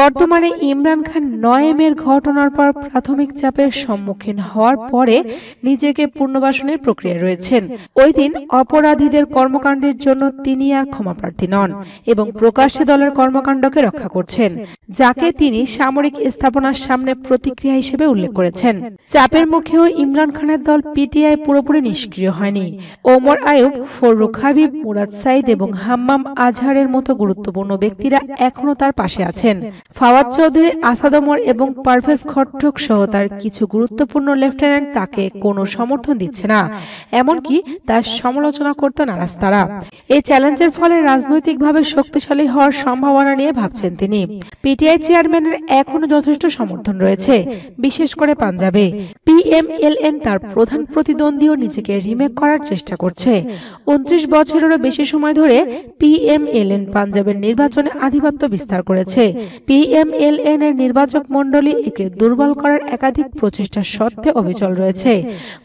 বর্তমানে ইমরান খান নয়েমের ঘটনার পর প্রাথমিক চাপের সম্মুখীন হওয়ার পরে নিজেকে পুনর্বাসনের প্রক্রিয়ায় রয়েছেন। ওই দিন অপরাধীদের কর্মকাণ্ডের জন্য তিনি আর ক্ষমাপ্রার্থী নন এবং প্রকাশ্যে দলের কর্মকাণ্ডকে রক্ষা করছেন, যাকে তিনি সামরিক স্থাপনার সামনে প্রতিক্রিয়া হিসেবে উল্লেখ করেছেন। চাপের মুখেও ইমরান খানের দল পিটিআই পুরোপুরি নিষ্ক্রিয় হয়নি। ওমর আয়ুব, ফররুখ হাবিব, মুরাদ সাইদ এবং হাম্মাম আজহারের মতো গুরুত্বপূর্ণ ব্যক্তিরা এখনও তার পাশে আছেন। ফাওয়াদ চৌধুরী, আসাদ ওমর এবং পারভেজ খট্টক সহ তার কিছু গুরুত্বপূর্ণ লেফটেন্যান্ট তাকে কোনো সমর্থন দিচ্ছে না। এমনকি তার সমালোচনা করতে নারাজ তারা। এই চ্যালেঞ্জের ফলে রাজনৈতিকভাবে শক্তিশালী হওয়ার সম্ভাবনা নিয়ে ভাবছেন তিনি। পিটিআই চেয়ারম্যানের এখনও যথেষ্ট সমর্থন রয়েছে, বিশেষ করে পাঞ্জাবে। পিএমএলএন তার প্রধান প্রতিদ্বন্দ্বীও নিজেকে রিমেক করার চেষ্টা করছে। উনত্রিশ বছরেরও বেশি সময় ধরে পিএমএলএন পাঞ্জাবের নির্বাচনে আধিপত্য বিস্তার করেছে। পিএমএলএন এর নির্বাচক মণ্ডলী একে দুর্বল করার একাধিক প্রচেষ্টা সত্ত্বে অবিচল রয়েছে।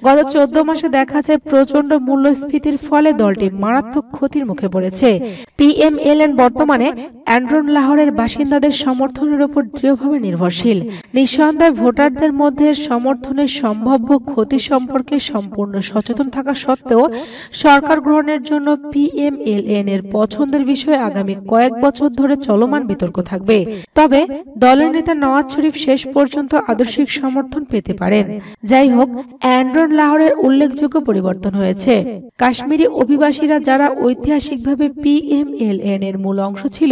গত চোদ্দ মাসে দেখা যায় প্রচণ্ড মূল্যস্ফীতির ফলে দলটি মারাত্মক ক্ষতির মুখে পড়েছে। পিএমএলএন বর্তমানে অ্যান্ড্রন লাহোরের বাসিন্দাদের সমর্থনের উপর দৃঢ়ভাবে নির্ভরশীল। নিঃসন্দেহে ভোটারদের মধ্যে সমর্থনের সম্ভাব্য ক্ষতি সম্পর্কে সম্পূর্ণ সচেতন থাকা সত্ত্বেও সরকার গ্রহণের জন্য পিএমএলএন এর পছন্দের বিষয়ে আগামী কয়েক বছর ধরে চলমান বিতর্ক থাকবে। তবে দলের নেতা নওয়াজ শরীফ শেষ পর্যন্ত আদর্শিক সমর্থন পেতে পারেন। যাই হোক অ্যান্ড্রন লাহোরের উল্লেখযোগ্য পরিবর্তন হয়েছে। কাশ্মীরি অভিবাসীরা যারা ঐতিহাসিকভাবে পিএমএলএন এর মূল অংশ ছিল,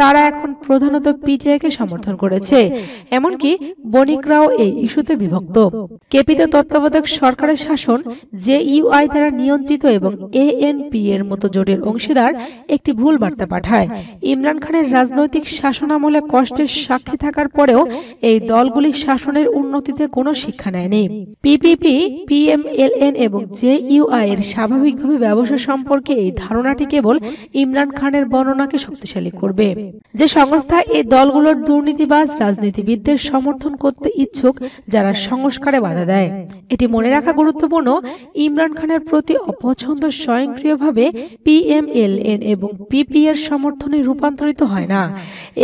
তারা এখন প্রধানত পিটিআইকে সমর্থন করেছে। এমনকি বণিকরাও এই ইস্যুতে বিভক্ত। কেপিতে তত্ত্বাবধায়ক সরকারের শাসন যে ইউআই দ্বারা নিয়ন্ত্রিত এবং এএনপি এর মতো জোটের অংশীদার একটি ভুল বার্তা পাঠায়। ইমরান খানের রাজনৈতিক শাসনামলে কষ্টের সাক্ষী থাকার পরেও এই দলগুলি শাসনের উন্নতিতে কোনো শিক্ষা নেয়নি। পিপিপি, পিএমএলএন এবং জে ইউআই এর স্বাভাবিকভাবে ব্যবসা সম্পর্কে এই ধারণাটি কেবল ইমরান খানের বর্ণনাকে শক্তিশালী করবে। যে সংস্থা এই দলগুলোর দুর্নীতিবাজ, রাজনীতিবিদদের সমর্থন করতে ইচ্ছুক, যারা সংস্কারে বাধা দেয়। এটি মনে রাখা গুরুত্বপূর্ণ, ইমরান খানের প্রতি অপছন্দ স্বয়ংক্রিয়ভাবে পিএমএলএন এবং পিপি এর সমর্থনে রূপান্তরিত হয় না।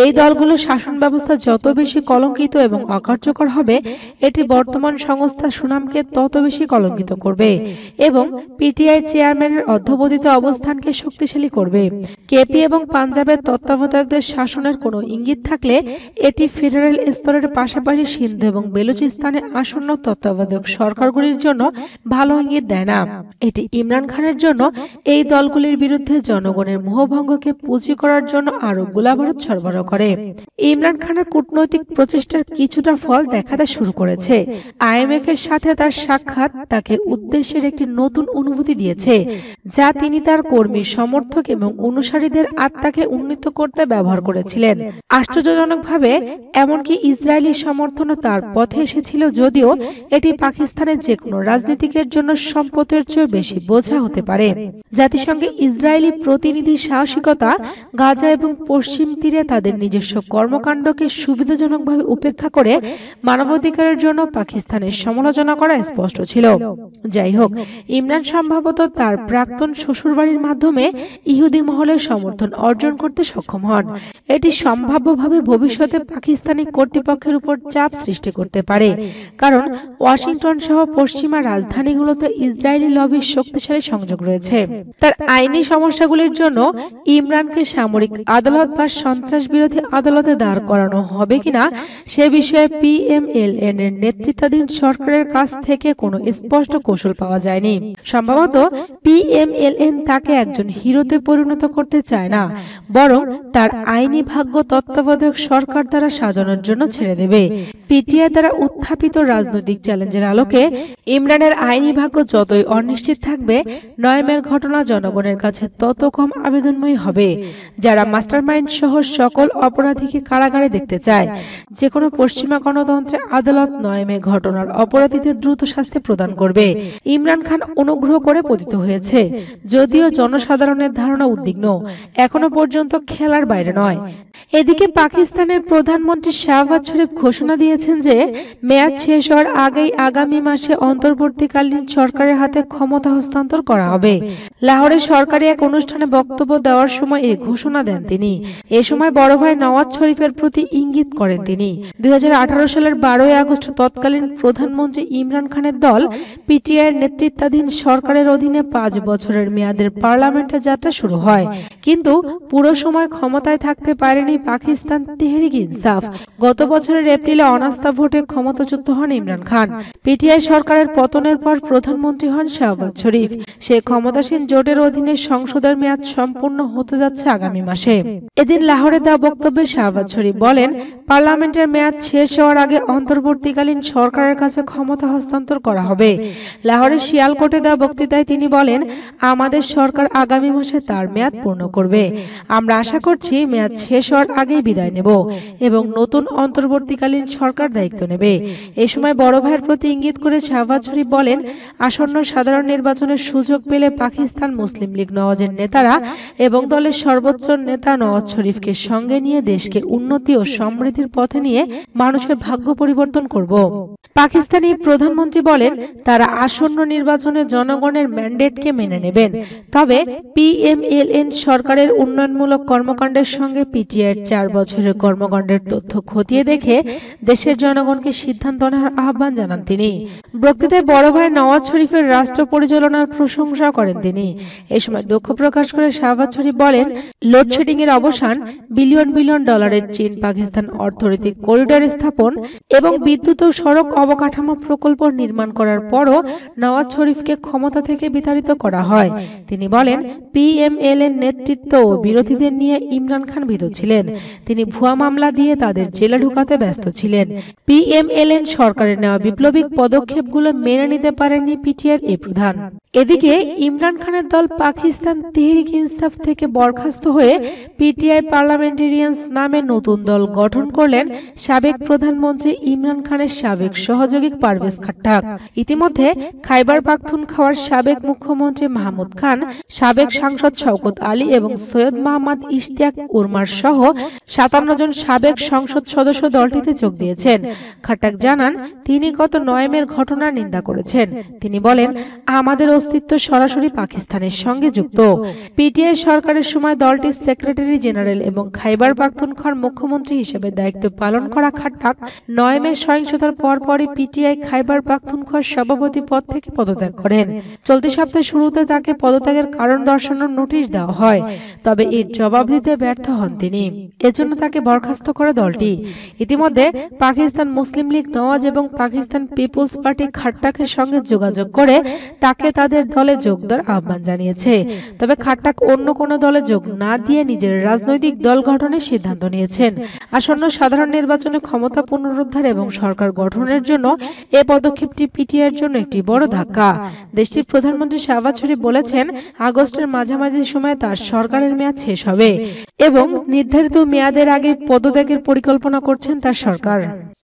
এই দলগুলো শাসন ব্যবস্থা যত বেশি কলঙ্কিত এবং অকার্যকর হবে, এটি বর্তমান সংস্থা সুনামকে তত বেশি কলঙ্কিত করবে এবং পিটিআই চেয়ারম্যানের অধ্যবদিত অবস্থানকে শক্তিশালী করবে। কেপি এবং পাঞ্জাবের তত্ত্বাবধায়কদের শাসনের কোনো ইঙ্গিত থাকলে, এটি ফেডারেল স্তরের পাশাপাশি সিন্ধু এবং বেলুচিস্তানে আসন্ন তত্ত্বাবধায়ক সরকারগুলির জন্য ভালো ইঙ্গিত দেয় না। এটি ইমরান খানের জন্য এই দলগুলির বিরুদ্ধে জনগণের মোহভঙ্গকে পুঁজি করার জন্য আরও গোলাবারুদ সরবরাহ করে। ইমরান খানের কূটনৈতিক প্রচেষ্টার কিছুটা ফল দেখাতে শুরু করেছে। আইএমএফ এর সাথে তার সাক্ষাৎ তাকে উদ্দেশ্যের একটি নতুন অনুভূতি দিয়েছে, যা তিনি তার কর্মী, সমর্থক এবং অনুসারীদের আত্মাকে উন্নীত করতে ব্যবহার করেছিলেন। আশ্চর্যজনকভাবে, এমনকি ইসরায়েলি সমর্থনও তার পথে এসেছিল যদিও এটি পাকিস্তানের যে কোনো রাজনীতিকের জন্য সম্পদের চেয়ে বেশি বোঝা হতে পারে। জাতিসংঘে ইসরায়েলি প্রতিনিধি সাহসিকতা গাজা এবং পশ্চিম তীরে তাদের নিজস্ব কর্মকাণ্ডকে সুবিধাজনকভাবে উপেক্ষা করে মানবাধিকারের জন্য পাকিস্তানের সমালোচনা করা স্পষ্ট ছিল। যাই হোক, ইমরান সম্ভবত তার প্রাক্তন শ্বশুরবাড়ির মাধ্যমে ইহুদি মহলের সমর্থন অর্জন করতে সক্ষম হন। এটি সম্ভাব্যভাবে ভবিষ্যতে পাকিস্তানি কর্তৃপক্ষের উপর চাপ সৃষ্টি করতে পারে। কারণ ওয়াশিংটন সহ পশ্চিমা রাজধানীগুলোতে ইসরায়েলি লবির শক্তিশালী সংযোগ রয়েছে। তার আইনি সমস্যাগুলির জন্য ইমরানকে সামরিক আদালত বা সন্ত্রাস বিরোধী আদালতে দাঁড় করানো হবে কিনা সে বিষয়ে পিএমএলএন এর নেতৃত্বাধীন সরকারের কাছ থেকে কোনো স্পষ্ট কৌশল পাওয়া যায়নি। সম্ভবত পিএমএলএন তাকে একজন হিরোতে পরিণত করতে চায় না, বরং তার আইনি ভাগ্য তত্ত্বাবধায়ক সরকার দ্বারা সাজানোর জন্য ছেড়ে দেবে। পিটিআই দ্বারা উত্থাপিত রাজনৈতিক চ্যালেঞ্জের আলোকে ইমরানের আইনি ভাগ্য যতই অনিশ্চিত থাকবে, নয়মের ঘটনা জনগণের কাছে তত কম আবেদনময়ী হবে, যারা মাস্টারমাইন্ড সহ সকল অপরাধীকে কারাগারে দেখতে চায়। যে কোনো পশ্চিমা গণতন্ত্রে আদালত নয়মে ঘটনার অপরাধীদের দ্রুত শাস্তি প্রদান করবে। ইমরান খান অনুগ্রহ করে পতিত হয়েছে। যদিও জনসাধারণের ধারণা উদ্বিগ্ন। এখনও পর্যন্ত খেলার বাইরে নয়। এদিকে পাকিস্তানের প্রধানমন্ত্রী শাহবাজ শরীফ ঘোষণা দিয়েছেন যে মেয়াদ শেষ হওয়ার আগেই আগামী মাসে অন্তর্বর্তীকালীন সরকারের হাতে ক্ষমতা হস্তান্তর করা হবে। লাহোরে সরকারি এক অনুষ্ঠানে বক্তব্য দেওয়ার সময় এই ঘোষণা দেন তিনি। এ সময় বড় ভাই নওয়াজ শরীফের প্রতি ইঙ্গিত করেন তিনি। দুই হাজার আঠারো সালের বারোই আগস্ট তৎকালীন প্রধানমন্ত্রী ইমরান খানের দল পিটিআইয়ের নেতৃত্বাধীন সরকারের অধীনে পাঁচ বছরের মেয়াদের পার্লামেন্টে যাত্রা শুরু হয়। কিন্তু পুরো সময় ক্ষমতায় থাকতে পারেনি পাকিস্তান, তেহরিক ইনসাফ গত বছরের এপ্রিলে অনাস্থা ভোটে ক্ষমতাচ্যুত হন ইমরান খান। পিটিআই সরকারের পতনের পর প্রধানমন্ত্রী হন শাহবাজ শরীফ। সে ক্ষমতাসীন জোটের অধীনে সংসদের মেয়াদ সম্পূর্ণ হতে যাচ্ছে আগামী মাসে। এদিন লাহোরে দেওয়া বক্তব্যে শাহবাজ শরীফ বলেন, পার্লামেন্টের মেয়াদ শেষ হওয়ার আগে অন্তর্বর্তীকালীন সরকারের কাছে ক্ষমতা হস্তান্তর করা হবে। লাহোরের শিয়ালকোটে দেওয়া বক্তৃতায় তিনি বলেন, আমাদের সরকার আগামী মাসে তার মেয়াদ পূর্ণ করবে। আমরা আশা করছি মেয়াদ শেষ হওয়ার আগেই বিদায় নেব এবং নতুন অন্তর্বর্তীকালীন সরকার দায়িত্ব নেবে। এ সময় বড় ভাইয়ের প্রতি ইঙ্গিত করে শাহবাজ শরীফ বলেন, আসন্ন সাধারণ নির্বাচনের সুযোগ পেলে পাকিস্তান মুসলিম লীগ নওয়াজের নেতারা এবং দলের সর্বোচ্চ নেতা নওয়াজ শরীফকে সঙ্গে নিয়ে দেশকে উন্নতি ও সমৃদ্ধির পথে নিয়ে মানুষের ভাগ্য পরিবর্তন করব। পাকিস্তানি প্রধানমন্ত্রী বলেন, তারা আসন্ন নির্বাচনে জনগণের ম্যান্ডেটকে মেনে নেবেন। তবে পিএমএলএন সরকারের উন্নয়নমূলক কর্মকাণ্ডের সঙ্গে পিটিআইয়ের চার বছরের কর্মকাণ্ডের তথ্য খতিয়ে দেখে দেশের জনগণকে সিদ্ধান্ত নেওয়ার আহ্বান জানান তিনি। বক্তৃতায় বড় ভাই নওয়াজ শরীফের রাষ্ট্র পরিচালনার প্রশংসা করেন তিনি। এ সময় দুঃখ প্রকাশ করে শাহবাজ শরীফ বলেন লোডশেডিং এর অবসান বিলিয়ন বিলিয়ন ডলারের চীন পাকিস্তান অর্থনৈতিক করিডর স্থাপন এবং বিদ্যুৎ ও সড়ক অবকাঠামো প্রকল্প নির্মাণ করার পরও নওয়াজ শরীফকে ক্ষমতা থেকে বিতাড়িত করা হয়। তিনি বলেন পিএমএল এর নেতৃত্ব ও বিরোধীদের নিয়ে ইমরান খান ভীত ছিলেন তিনি ভুয়া মামলা দিয়ে তাদের জেলে ঢুকাতে ব্যস্ত ছিলেন। পিএমএলএন সরকারের নেওয়া বিপ্লবিক পদক্ষেপগুলো মেনে নিতে পারেননি পিটিআর এই প্রধান। এদিকে ইমরান খানের দল পাকিস্তান তেহরিক ইনসাফ থেকে বরখাস্ত হয়ে পিটিআই পার্লামেন্টেরিয়ান্স নামে নতুন দল গঠন করলেন সাবেক প্রধানমন্ত্রী ইমরান খানের সাবেক সহযোগী পারভেজ খাট্টাক। ইতিমধ্যে খাইবার পাখতুন খাওয়ার সাবেক মুখ্যমন্ত্রী মাহমুদ খান, সাবেক সাংসদ শওকত আলী এবং সৈয়দ মোহাম্মদ ইশতিয়াক উরমার সহ সাতান্ন জন সাবেক সংসদ সদস্য দলটিতে যোগ দিয়েছেন। খাট্টাক জানান, তিনি গত নয় মের ঘটনার নিন্দা করেছেন। তিনি বলেন, আমাদের অস্তিত্ব সরাসরি পাকিস্তানের সঙ্গে যুক্ত। পিটিআই সরকারের সময় দলটির সেক্রেটারি জেনারেল এবং খাইবার পাখতুনখোয়ার মুখ্যমন্ত্রী হিসেবে দায়িত্ব পালন করা খাট্টাক নয় মে সহিংসতার পরপরই পিটিআই খাইবার পাখতুনখোয়ার সভাপতি পদ থেকে পদত্যাগ করেন। চলতি সপ্তাহের শুরুতে তাকে পদত্যাগের কারণ দর্শানোর নোটিশ দেওয়া হয়, তবে এর জবাব দিতে ব্যর্থ হন তিনি। এজন্য তাকে বরখাস্ত করে দলটি। ইতিমধ্যে পাকিস্তান মুসলিম লীগ নওয়াজ এবং পাকিস্তান পিপুলস পার্টি খাট্টাকের সঙ্গে যোগাযোগ করে তাকে তাদের দলে যোগ দেওয়ার আহ্বান জানিয়েছে। তবে খাট্টাক অন্য কোনো দলে যোগ না দিয়ে নিজের রাজনৈতিক দল গঠনের সিদ্ধান্ত নিয়েছেন। আসন্ন সাধারণ নির্বাচনে ক্ষমতা পুনরুদ্ধার এবং সরকার গঠনের জন্য এ পদক্ষেপটি পিটিআর জন্য একটি বড় ধাক্কা। দেশটির প্রধানমন্ত্রী শাহবাজ শরীফ বলেছেন, আগস্টের মাঝামাঝি সময়ে তার সরকারের মেয়াদ শেষ হবে এবং নির্ধারিত মেয়াদের আগে পদত্যাগের পরিকল্পনা করছেন তার সরকার।